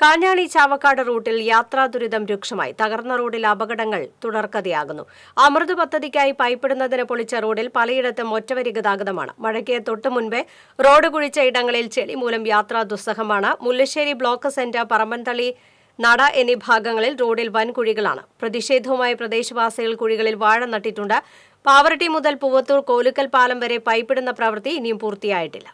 കാഞ്ഞാണി ചാവക്കാട് റൂട്ടിൽ യാത്രാ ദുരിതം രൂക്ഷമായി. തകർന്ന റോഡിൽ അപകടങ്ങൾ തുടർക്കഥയാകുന്നു. അമൃത് പദ്ധതിക്കായി പൈപ്പിടുന്നതിന് പൊളിച്ച റോഡിൽ പലയിടത്തും ഒറ്റവരി ഗതാഗതമാണ്. മഴയ്ക്ക് തൊട്ടു മുൻപേ റോഡ് കുഴിച്ച ഇടങ്ങളിൽ ചെളി മൂലം യാത്രാ ദുസ്സഹമാണ്. മുല്ലശ്ശേരി ബ്ലോക്ക് സെന്റർ പറമ്പൻതളി നട എന്നീ ഭാഗങ്ങളിൽ റോഡിൽ വൻ കുഴികളാണ് പ്രതിഷേധവുമായി പ്രദേശവാസികൾ കുഴികളിൽ വാഴ നട്ടിട്ടുണ്ട്. പാവറട്ടി മുതൽ പൂവത്തൂർ കോലുക്കൽ പാലം വരെ പൈപ്പിടുന്ന പ്രവൃത്തി ഇനിയും പൂർത്തിയായിട്ടില്ല.